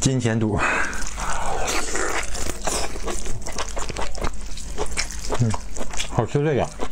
金钱肚嗯好吃这个。